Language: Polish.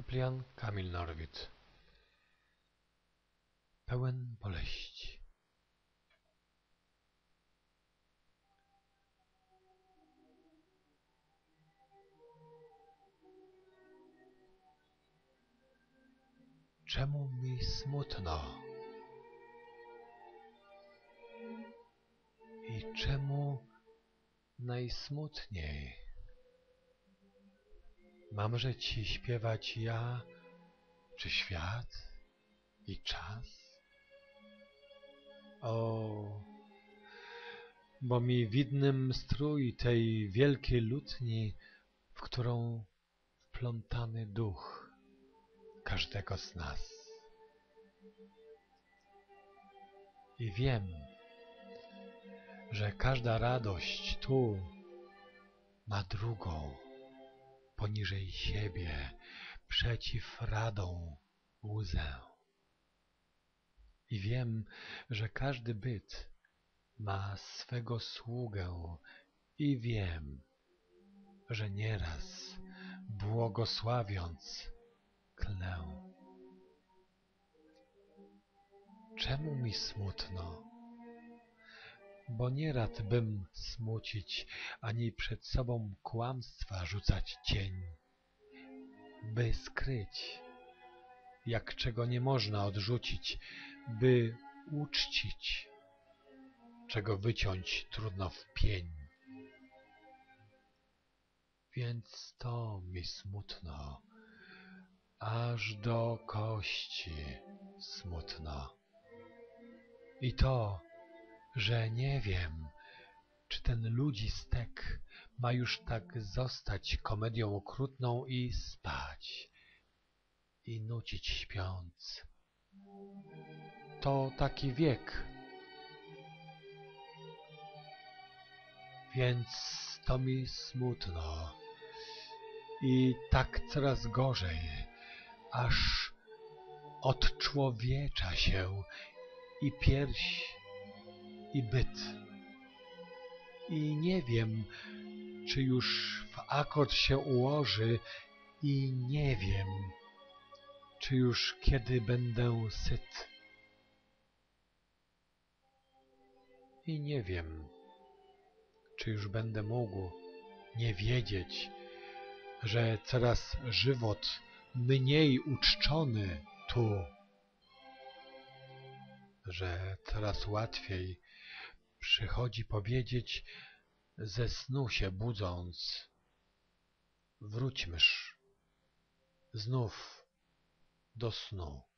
Cyprian Kamil Norwid Pełen boleści Czemu mi smutno? I czemu najsmutniej? Mamże ci śpiewać ja, czy świat i czas? O, bo mi widnym strój tej wielkiej lutni, w którą wplątany duch każdego z nas. I wiem, że każda radość tu ma drugą poniżej siebie, przeciw radom łzę. I wiem, że każdy byt ma swego sługę i wiem, że nieraz błogosławiąc klę. Czemu mi smutno? Bo nie rad bym smucić, ani przed sobą kłamstwa rzucać cień, by skryć, jak czego nie można odrzucić, by uczcić, czego wyciąć trudno w pień. Więc to mi smutno, aż do kości smutno. I to, że nie wiem, czy ten ludzi stek ma już tak zostać komedią okrutną i spać, i nucić śpiąc. To taki wiek. Więc to mi smutno i tak coraz gorzej, aż odczłowiecza się i pierś, i byt. I nie wiem, czy już w akord się ułoży i nie wiem, czy już kiedy będę syt. I nie wiem, czy już będę mógł nie wiedzieć, że coraz żywot mniej uczczony tu, że coraz łatwiej przychodzi powiedzieć, ze snu się budząc, wróćmyż znów do snu.